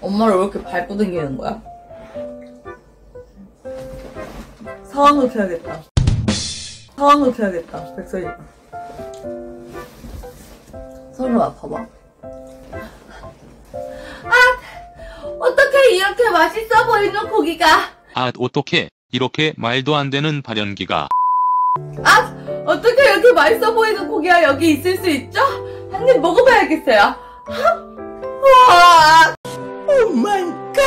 엄마를 왜 이렇게 밟고 다니는 거야? 상황도 켜야겠다. 상황도 켜야겠다. 백설이가. 손을 아파봐. 아! 어떻게 이렇게 맛있어 보이는 고기가? 아, 어떻게 이렇게 말도 안 되는 발연기가 아! 어떻게 이렇게 맛있어 보이는 고기가 여기 있을 수 있죠? 한 입 먹어봐야겠어요. 와! 오 마이 갓!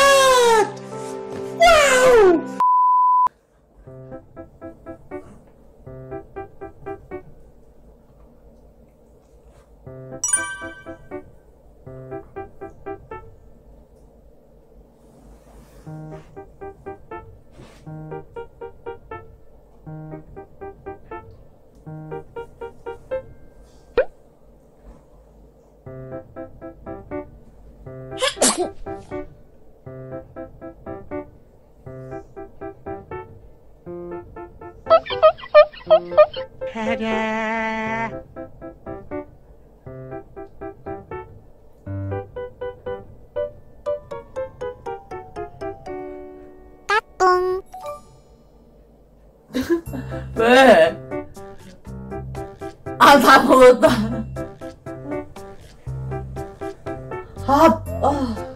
Ta-da! 왜? 아, 다 먹었다. 아, 아.